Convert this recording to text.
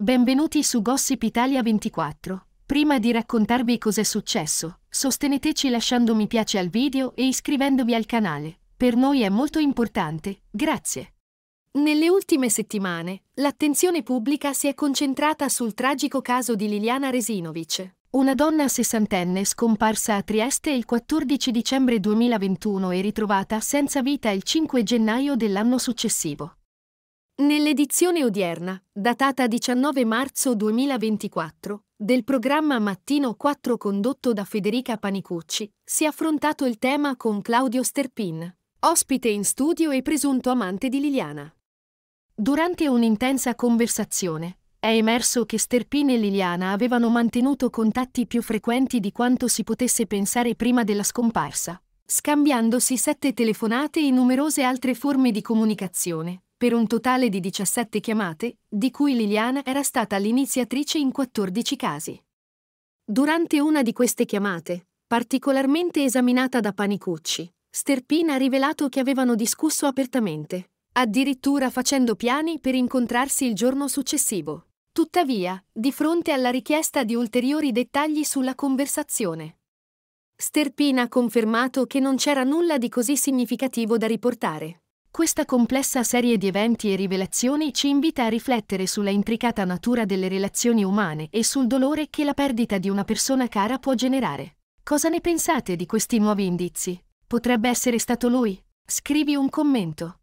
Benvenuti su Gossip Italia 24. Prima di raccontarvi cos'è successo, sosteneteci lasciando mi piace al video e iscrivendovi al canale. Per noi è molto importante, grazie. Nelle ultime settimane, l'attenzione pubblica si è concentrata sul tragico caso di Liliana Resinovic, una donna sessantenne scomparsa a Trieste il 14 dicembre 2021 e ritrovata senza vita il 5 gennaio dell'anno successivo. Nell'edizione odierna, datata 19 marzo 2024, del programma Mattino 4 condotto da Federica Panicucci, si è affrontato il tema con Claudio Sterpin, ospite in studio e presunto amante di Liliana. Durante un'intensa conversazione, è emerso che Sterpin e Liliana avevano mantenuto contatti più frequenti di quanto si potesse pensare prima della scomparsa, scambiandosi sette telefonate e numerose altre forme di comunicazione, per un totale di 17 chiamate, di cui Liliana era stata l'iniziatrice in 14 casi. Durante una di queste chiamate, particolarmente esaminata da Panicucci, Sterpin ha rivelato che avevano discusso apertamente, addirittura facendo piani per incontrarsi il giorno successivo. Tuttavia, di fronte alla richiesta di ulteriori dettagli sulla conversazione, Sterpin ha confermato che non c'era nulla di così significativo da riportare. Questa complessa serie di eventi e rivelazioni ci invita a riflettere sulla intricata natura delle relazioni umane e sul dolore che la perdita di una persona cara può generare. Cosa ne pensate di questi nuovi indizi? Potrebbe essere stato lui? Scrivi un commento.